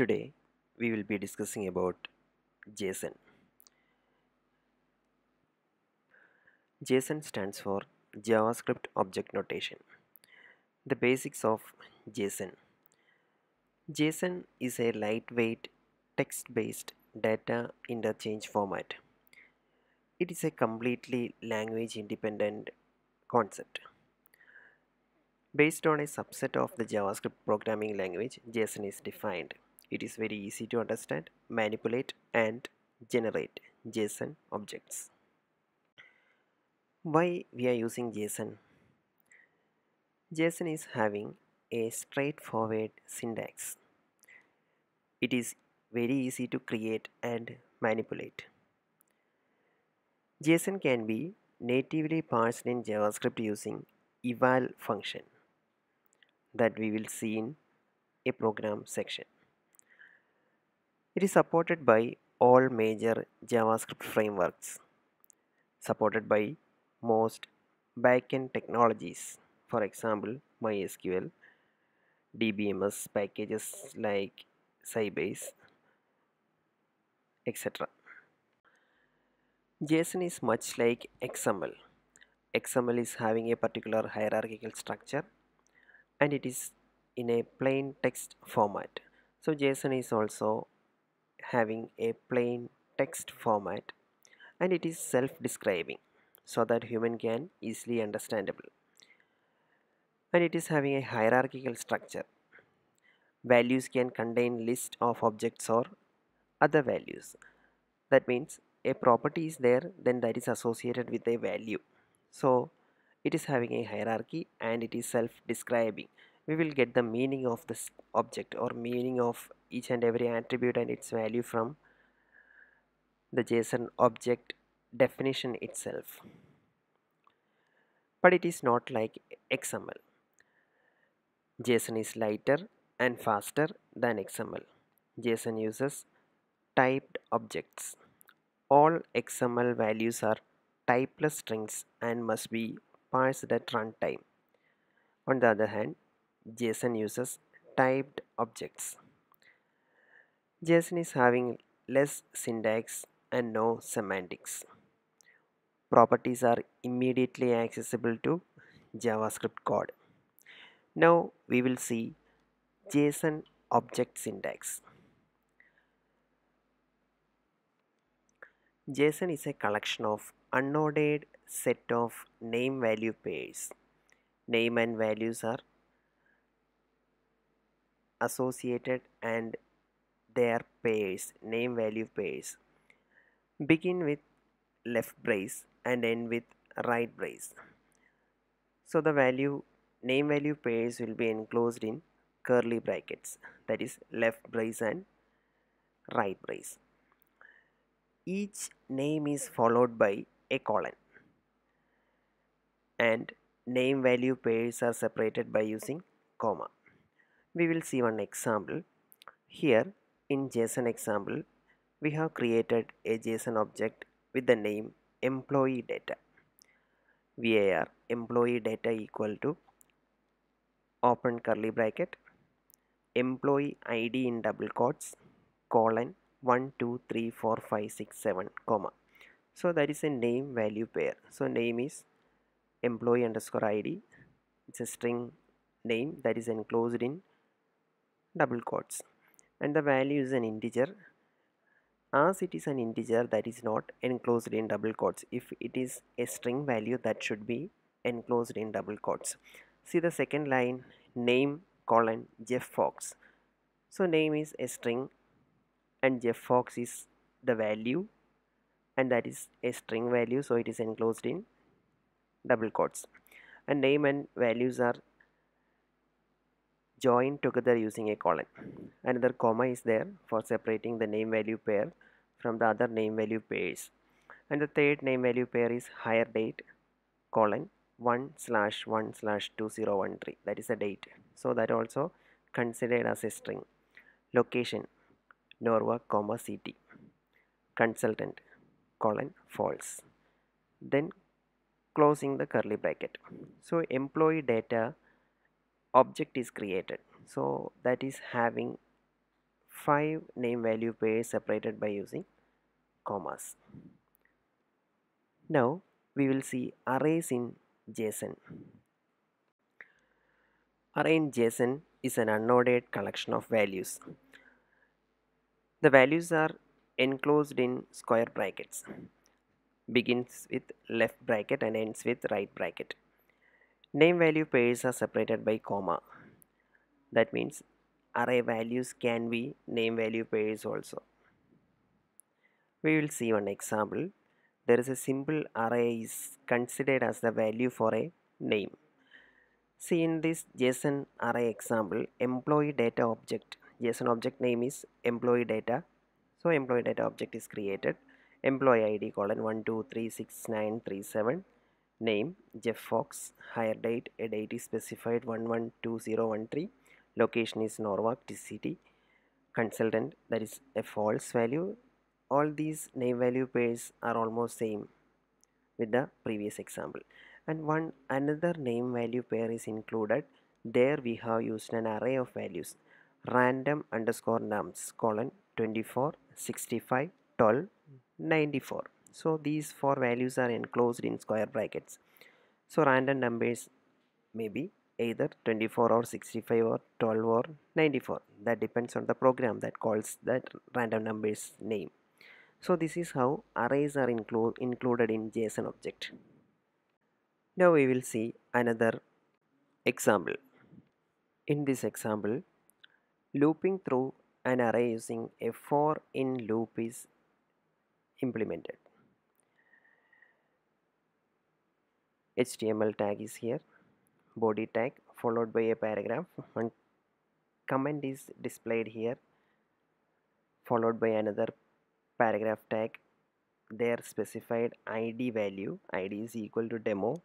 Today we will be discussing about JSON. JSON stands for JavaScript Object Notation. The basics of JSON. JSON is a lightweight text-based data interchange format. It is a completely language independent concept. Based on a subset of the JavaScript programming language, JSON is defined. It is very easy to understand, manipulate and generate JSON objects. Why we are using JSON? JSON is having a straightforward syntax. It is very easy to create and manipulate. JSON can be natively parsed in JavaScript using eval function that we will see in a program section. It is supported by all major JavaScript frameworks, supported by most backend technologies, for example, MySQL, DBMS packages like Sybase, etc. JSON is much like XML. XML is having a particular hierarchical structure and it is in a plain text format. So JSON is also having a plain text format and it is self-describing so that human can easily understandable. And it is having a hierarchical structure. Values can contain list of objects or other values. That means a property is there then that is associated with a value. So it is having a hierarchy and it is self-describing. We will get the meaning of this object or meaning of each and every attribute and its value from the JSON object definition itself. But it is not like XML JSON is lighter and faster than XML JSON uses typed objects. All XML values are typeless strings and must be parsed at runtime. On the other hand JSON uses typed objects. JSON is having less syntax and no semantics. Properties are immediately accessible to JavaScript code. Now we will see JSON object syntax. JSON is a collection of unordered set of name value pairs. Name and values are associated and their pairs name value pairs. Begin with left brace and end with right brace. So the value name value pairs will be enclosed in curly brackets that is left brace and right brace. Each name is followed by a colon. And name value pairs are separated by using comma. We will see one example. Here in JSON example we have created a JSON object with the name employee data. Var employee data equal to open curly bracket employee id in double quotes colon 1 2 3 4 5 6 7 comma. So that is a name value pair. So name is employee underscore id it's a string name that is enclosed in double quotes and the value is an integer. As it is an integer that is not enclosed in double quotes. If it is a string value that should be enclosed in double quotes. See the second line name colon Jeff Fox. So name is a string and Jeff Fox is the value and that is a string value so it is enclosed in double quotes. And name and values are joined together using a colon. Another comma is there for separating the name value pair from the other name value pairs. And the third name value pair is hire date colon 1 slash 1 slash 2013 that is the date. So that also considered as a string. Location norwalk comma city consultant colon false. Then closing the curly bracket. So employee data object is created. So that is having five name value pairs separated by using commas. Now we will see arrays in json. Array in json is an unordered collection of values. The values are enclosed in square brackets. Begins with left bracket and ends with right bracket name value pairs are separated by comma. That means array values can be name value pairs also. We will see one example. There is a simple array is considered as the value for a name. See in this json array example employee data object. Json object name is employee data. So employee data object is created. Employee id colon 1236937 name jeff fox hire date a date is specified 112013 location is norwalk city. Consultant that is a false value. All these name value pairs are almost same with the previous example. And one another name value pair is included. There we have used an array of values. Random underscore nums colon 24 65 12 94 so these four values are enclosed in square brackets. So random numbers may be either 24 or 65 or 12 or 94 that depends on the program that calls that random numbers name. So this is how arrays are include, included in json object. Now we will see another example. In this example looping through an array using a for in loop is implemented html tag is here body tag followed by a paragraph. One comment is displayed here followed by another paragraph tag. Their specified id value. Id is equal to demo.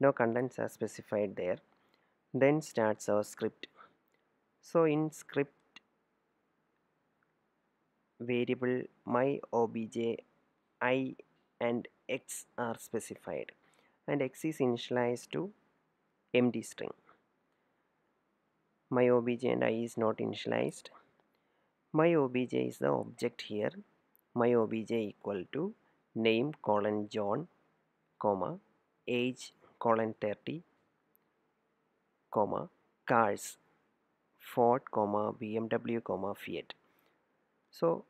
No contents are specified there. Then starts our script. So in script variable my obj i and x are specified and x is initialized to empty string. My obj and i is not initialized. My obj is the object here. My obj equal to name colon john comma age colon 30 comma cars ford comma bmw comma fiat. So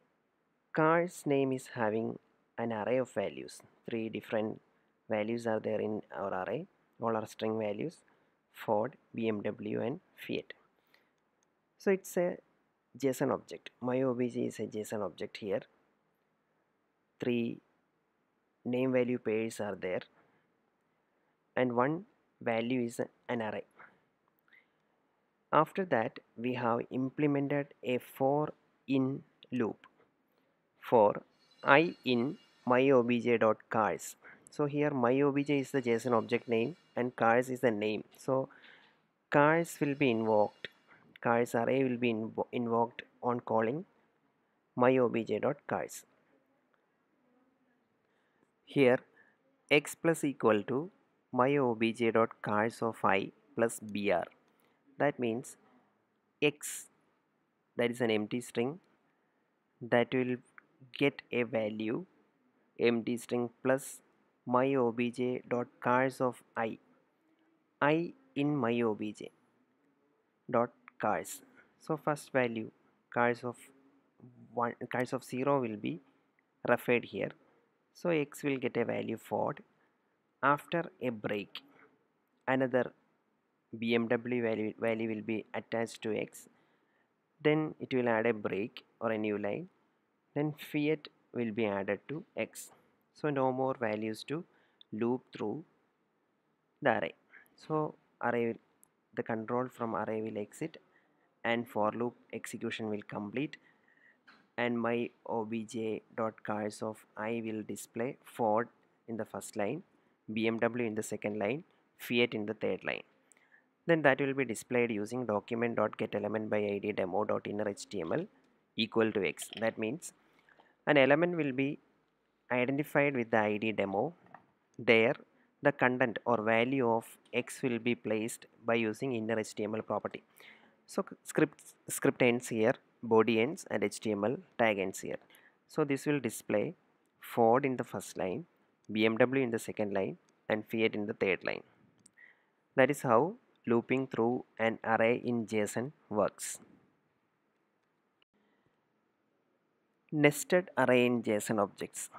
cars name is having an array of values three different values are there in our array all are string values. Ford bmw and fiat. So it's a json object. My obj is a json object here. Three name value pairs are there. And one value is an array. After that we have implemented a for in loop. For i in myobj.cars so here myobj is the json object name and cars is the name. So cars will be invoked. Cars array will be invo invoked on calling myobj.cars here x plus equal to myobj.cars of i plus br that means x that is an empty string that will get a value empty string plus myobj.cars of i. I in myobj dot cars. So first value cars of one cars of 0 will be referred here. So x will get a value for after a break another bmw value, value will be attached to x. Then it will add a break or a new line. Then fiat will be added to x so no more values to loop through the array. So array will, the control from array will exit and for loop execution will complete and my obj.cars of i will display ford in the first line bmw in the second line fiat in the third line. Then that will be displayed using document.getElementById by id demo.inner html equal to x. That means an element will be identified with the id demo there the content or value of x will be placed by using inner html property so script script ends here body ends and HTML tag ends here. So this will display Ford in the first line, BMW in the second line and Fiat in the third line. That is how looping through an array in JSON works. Nested array in JSON objects.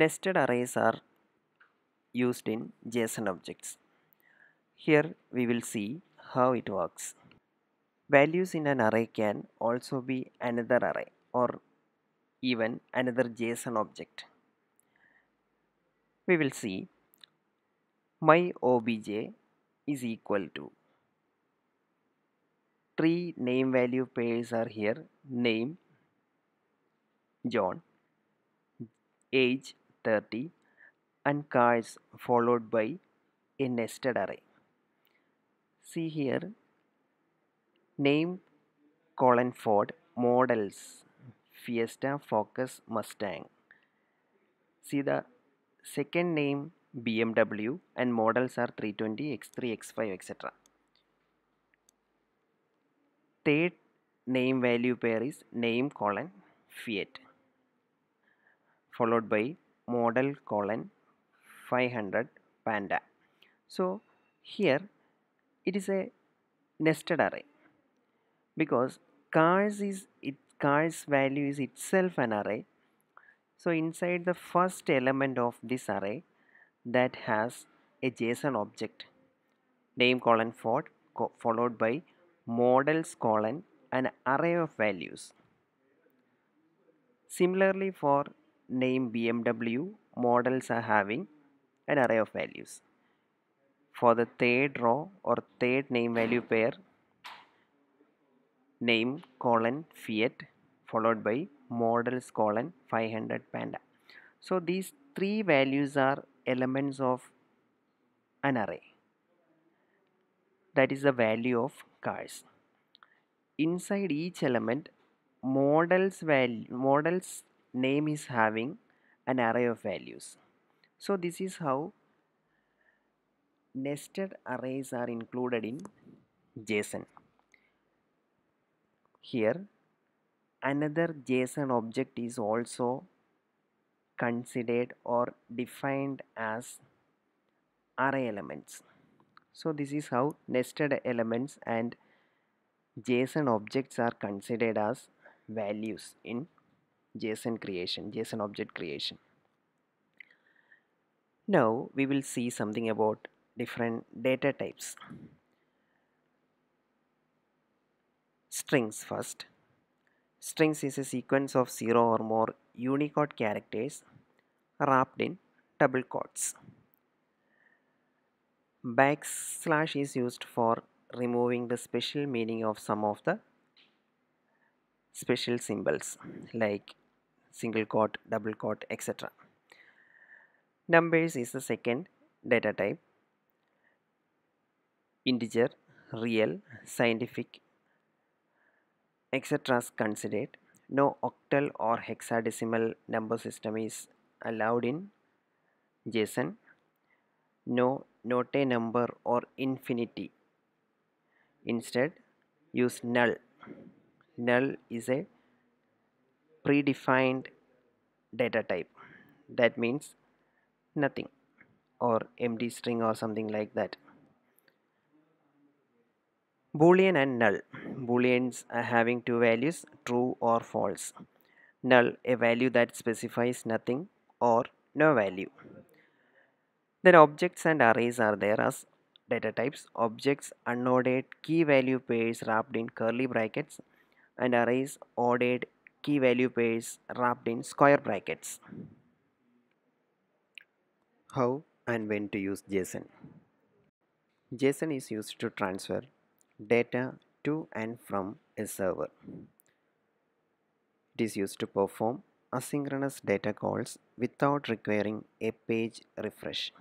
Nested arrays are used in JSON objects. Here we will see how it works. Values in an array can also be another array or even another JSON object. We will see my obj is equal to three name value pairs are here name John age 30 and cars followed by a nested array see here name colon Ford models Fiesta Focus Mustang see the second name BMW and models are 320, X3, X5 etc. Third name value pair is name colon Fiat followed by model colon 500 Panda. So here it is a nested array because cars is it cars value is itself an array so inside the first element of this array that has a JSON object name colon Ford followed by models colon an array of values. Similarly for name BMW models are having an array of values. For the third row or third name value pair name colon Fiat followed by models colon 500 Panda. So these three values are elements of an array that is the value of cars inside each element models value models name is having an array of values so this is how nested arrays are included in JSON here another JSON object is also considered or defined as array elements. So this is how nested elements and JSON objects are considered as values in JSON creation, JSON object creation. Now we will see something about different data types. Strings first. Strings is a sequence of zero or more Unicode characters wrapped in double quotes. Backslash is used for removing the special meaning of some of the special symbols like single quote, double quote, etc. Numbers is the second data type. Integer, real, scientific, etc. is considered no octal or hexadecimal number system is allowed in JSON. No not a number or infinity. Instead, use null. Null is a predefined data type. That means nothing or empty string or something like that. Boolean and null. Booleans are having two values true or false. Null a value that specifies nothing or no value. Then objects and arrays are there as data types. Objects unordered key value pairs wrapped in curly brackets and arrays ordered key value pairs wrapped in square brackets. How and when to use JSON? JSON is used to transfer data to and from a server. It is used to perform asynchronous data calls without requiring a page refresh.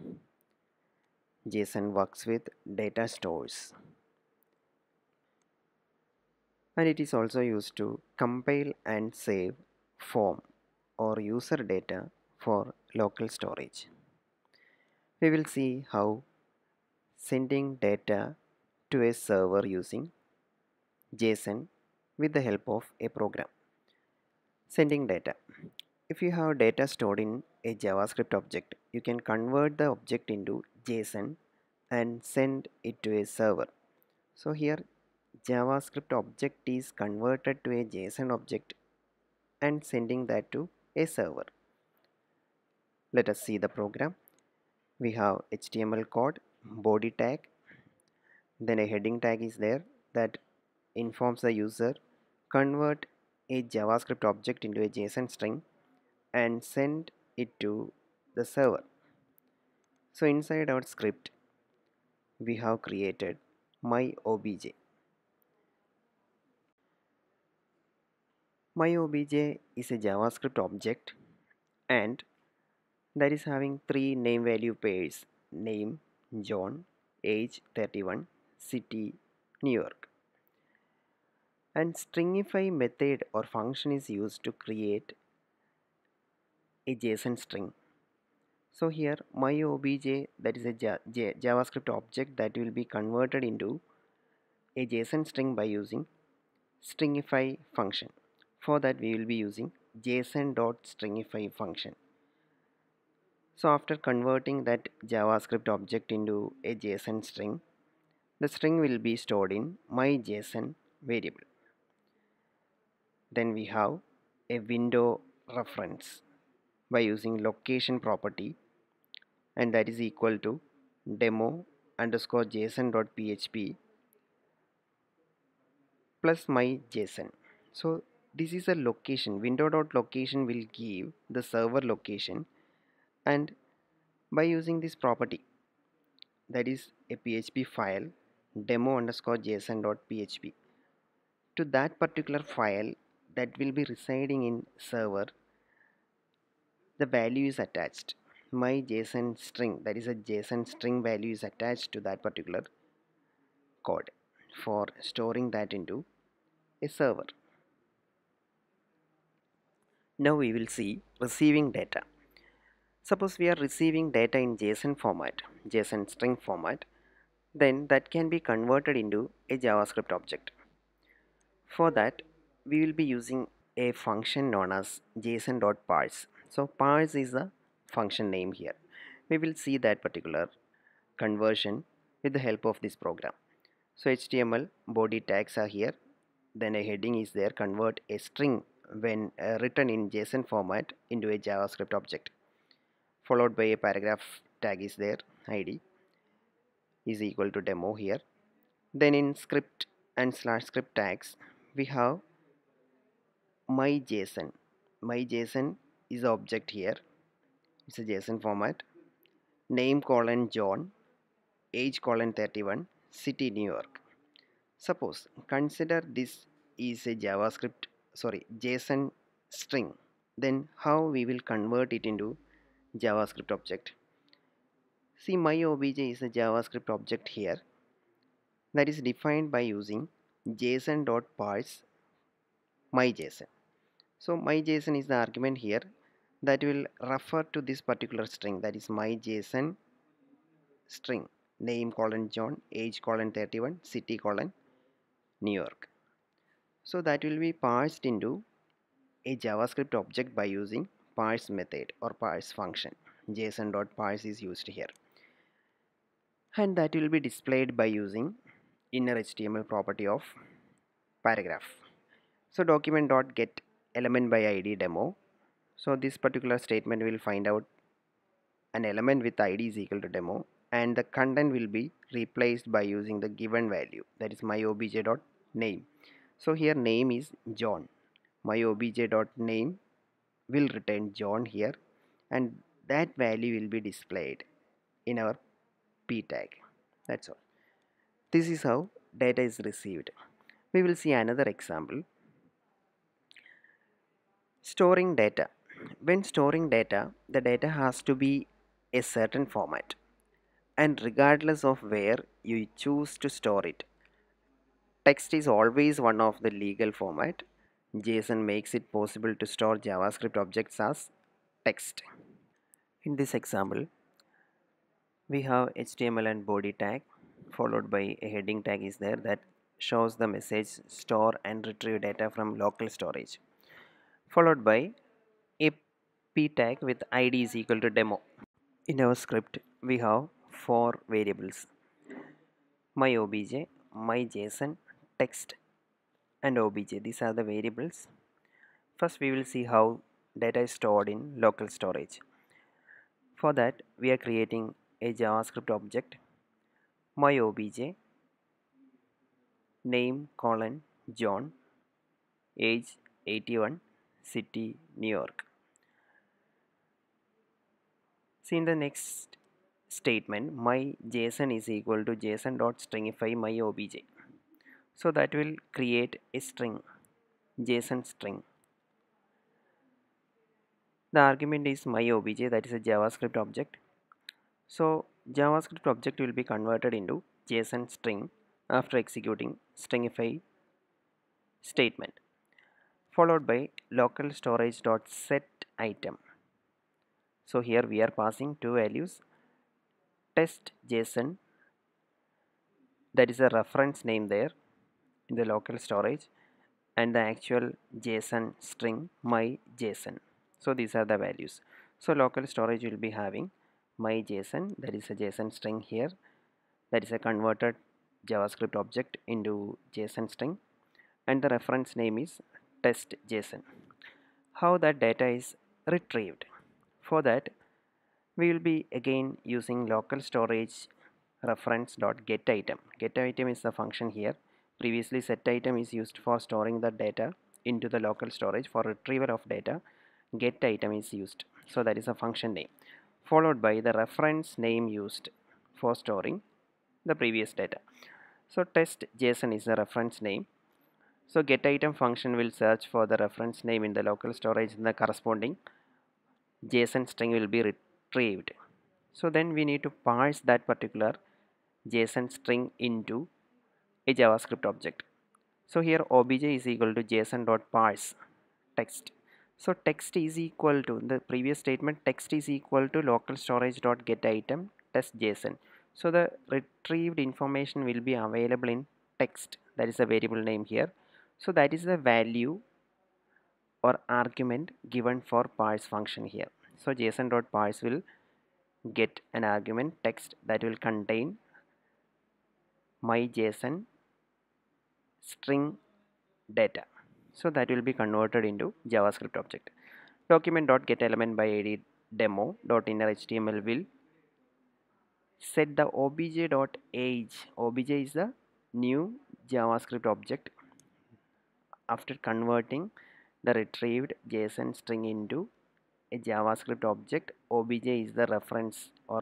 JSON works with data stores and it is also used to compile and save form or user data for local storage. We will see how sending data to a server using JSON with the help of a program. Sending data. If you have data stored in a JavaScript object, you can convert the object into JSON and send it to a server. So here JavaScript object is converted to a JSON object and sending that to a server. Let us see the program. We have HTML code, body tag, then a heading tag is there that informs the user convert a JavaScript object into a JSON string and send it to the server. So inside our script we have created my obj. My obj is a JavaScript object and that is having three name value pairs name John age 31 city New York. And stringify method or function is used to create a JSON string. So here my obj that is a javascript object that will be converted into a json string by using stringify function for that we will be using json.stringify function. So after converting that javascript object into a json string the string will be stored in my json variable. Then we have a window reference by using location property and that is equal to demo underscore json.php plus my json. So this is a location window dot location will give the server location and by using this property that is a php file demo underscore json.php to that particular file that will be residing in server the value is attached my JSON string that is a JSON string value is attached to that particular code for storing that into a server. Now we will see receiving data. Suppose we are receiving data in JSON format, JSON string format, then that can be converted into a JavaScript object. For that, we will be using a function known as json.parse. So parse is the function name here we will see that particular conversion with the help of this program so HTML body tags are here then a heading is there convert a string when uh, written in JSON format into a JavaScript object followed by a paragraph tag is there id is equal to demo here. Then in script and slash script tags we have my JSON. My JSON is object here. It's a JSON format. Name colon John age colon 31 city New York. Suppose consider this is a JavaScript sorry JSON string. Then how we will convert it into JavaScript object? See my obj is a JavaScript object here that is defined by using json.parse my JSON. So my JSON is the argument here that will refer to this particular string that is my JSON string. Name colon John age colon 31 city colon New York so that will be parsed into a JavaScript object by using parse method or parse function. Json.parse is used here. And that will be displayed by using inner HTML property of paragraph. So document.get element by id demo. So this particular statement will find out an element with id is equal to demo and the content will be replaced by using the given value. That is my obj dot name so here name is john. My obj dot name will return john here and that value will be displayed in our p tag. That's all. This is how data is received. We will see another example. Storing data. When storing data, the data has to be a certain format. And regardless of where you choose to store it. Text is always one of the legal format. JSON makes it possible to store JavaScript objects as text. In this example, we have HTML and body tag followed by a heading tag is there that shows the message store and retrieve data from local storage followed by a p tag with id is equal to demo in our script we have four variables my obj my json text and obj these are the variables. First we will see how data is stored in local storage. For that we are creating a javascript object my obj name colon John age 81 city New York. See in the next statement my JSON is equal to JSON dot stringify my obj so that will create a string JSON string. The argument is my obj that is a JavaScript object. So JavaScript object will be converted into JSON string after executing stringify statement followed by local storage dot set item. So here we are passing two values test json. That is a reference name there in the local storage and the actual json string my json so these are the values. So local storage will be having my json that is a json string here. That is a converted javascript object into json string. And the reference name is test json how that data is retrieved? For that we will be again using local storage reference dot get item. Get item is the function here previously set item is used for storing the data into the local storage for retrieval of data. Get item is used. So that is a function name followed by the reference name used for storing the previous data. So test json is the reference name. So get item function will search for the reference name in the local storage and the corresponding json string will be retrieved. So then we need to parse that particular json string into a javascript object. So here obj is equal to json dot parse text. So text is equal to the previous statement text is equal to local storage dot get item test json. So the retrieved information will be available in text. That is a variable name here. So that is the value or argument given for parse function here. So json dot parse will get an argument text that will contain my json string data. So that will be converted into javascript object. document dot get element by id will set the obj dot age obj is the new javascript object. After converting the retrieved json string into a javascript object obj is the reference or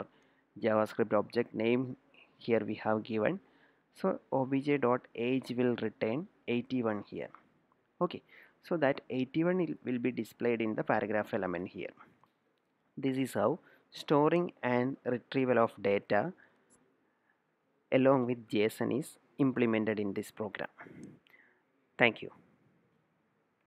javascript object name here we have given so obj dot age will return 81 here okay so that 81 will be displayed in the paragraph element here this is how storing and retrieval of data along with JSON is implemented in this program. Thank you.